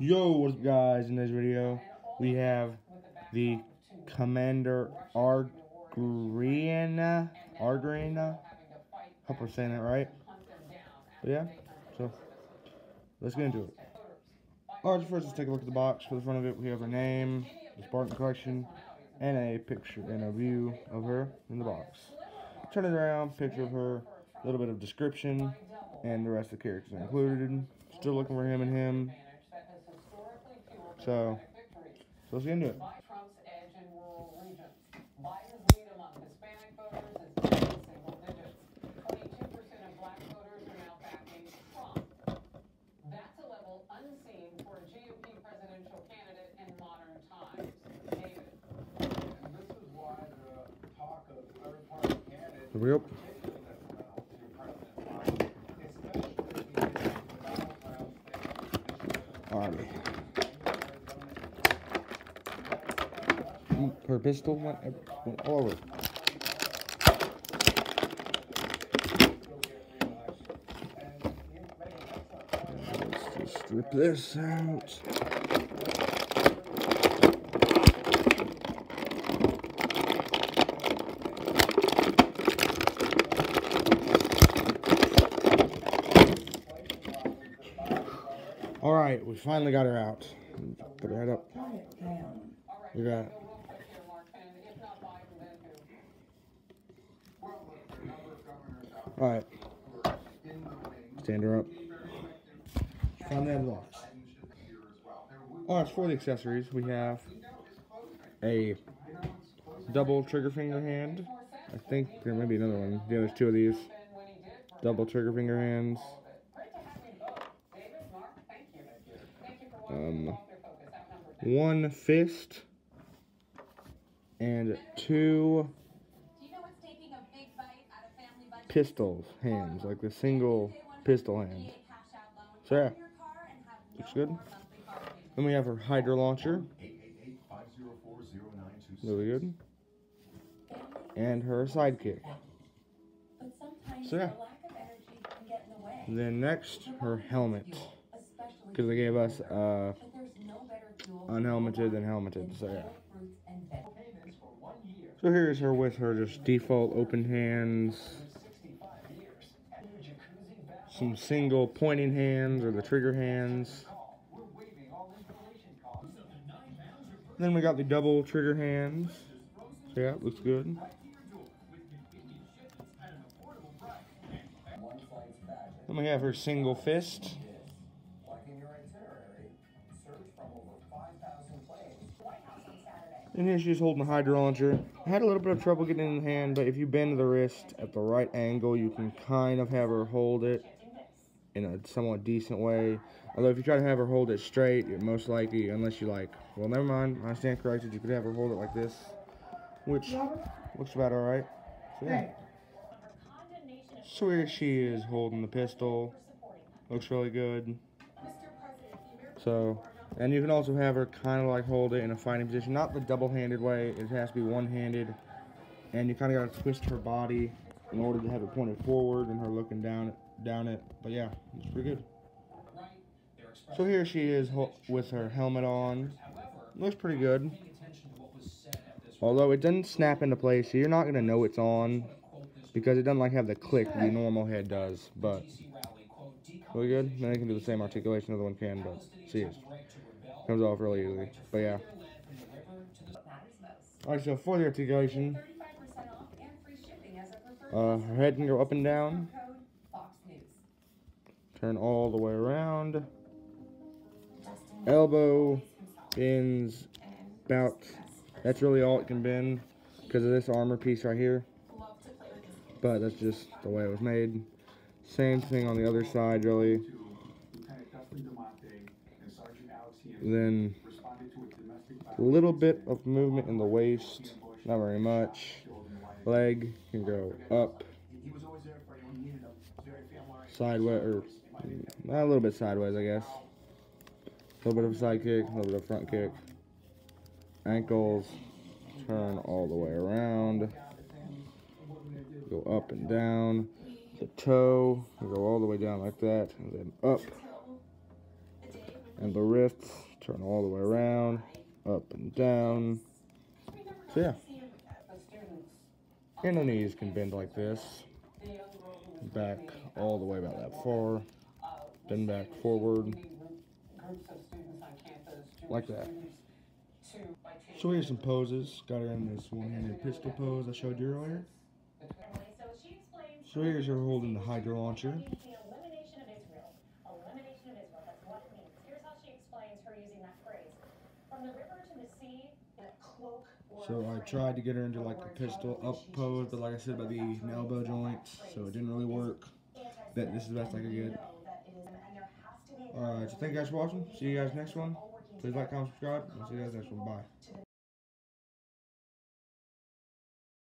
Yo, what's up guys? In this video, we have the Commander Argrina, Argrina, hope we're saying that right. But yeah, so let's get into it. Alright, first let's take a look at the box. For the front of it, we have her name, the Spartan collection, and a picture and a view of her in the box. Turn it around, picture of her, a little bit of description, and the rest of the characters included. Still looking for him and him. So, so let's get into it. Trump's edge in rural regions. Biden's lead among Hispanic voters is down single digits. 22% of black voters are now backing Trump. That's a level unseen for a GOP presidential candidate in modern times. David. And this is why the talk of third party candidates Here we go. Alrighty. Her pistol went, went all over. Let's just strip this out. Alright, we finally got her out. Put her head up. We got Here, Mark Penn. If not Biden, then who? Alright. Stand her up. Finally that the box. Alright, for the accessories, we have a double trigger finger hand. I think there may be another one. Yeah, there's two of these. Double trigger finger hands. David, Mark, thank you. Thank you for watching. Um, Off their focus. Outnumbered. one fist and two pistols hands, like the single pistol hand. So yeah, looks good. Then we have her Hydra launcher, really good, and her sidekick. So, yeah. Then next, her helmet, because they gave us uh, unhelmeted than helmeted. So yeah. and. So here's her with her just default open hands, some single pointing hands or the trigger hands. Then we got the double trigger hands. So yeah, looks good. Then we have her single fist. And here she's holding the Hydra launcher. I had a little bit of trouble getting in the hand, but if you bend the wrist at the right angle, you can kind of have her hold it in a somewhat decent way. Although if you try to have her hold it straight, you're most likely, unless you like, well, never mind, I stand corrected, you could have her hold it like this, which looks about. So, yeah. So here she is holding the pistol. Looks really good. So, and you can also have her kind of like hold it in a fighting position, not the double-handed way. It has to be one-handed, and you kind of got to twist her body in order to have it pointed forward and her looking down down it. But yeah, it's pretty good. So here she is with her helmet on. Looks pretty good. Although it doesn't snap into place, so you're not gonna know it's on because it doesn't like have the click the normal head does. But really good. Then it can do the same articulation the other one can, but see it comes off really easily. But yeah. Alright, so for the articulation, 35% off and free shipping as a preferred uh, her head can go up and down, code Fox News. turn all the way around. Elbow bends about. That's really all it can bend because of this armor piece right here. But that's just the way it was made. Same thing on the other side, really. Then a little bit of movement in the waist, not very much. Leg can go up, sideways, or a little bit sideways, I guess. A little bit of a side kick, a little bit of front kick. Ankles turn all the way around. Go up and down. The toe go all the way down like that, and then up. And the wrists turn all the way around, up and down. So yeah, and the knees can bend like this. Back all the way about that far. Then back forward. Like that. So here's some poses. Got her in this one-handed pistol pose I showed you earlier. So here's her holding the Hydra launcher. From the river to the sea, in a cloak So I tried to get her into like the pistol up pose, but like I said about the elbow joints, so it didn't really work. But this is the best I could get. Alright, so thank you guys for watching. See you guys next one. Please like, comment, subscribe. I'll see you guys next one. Bye.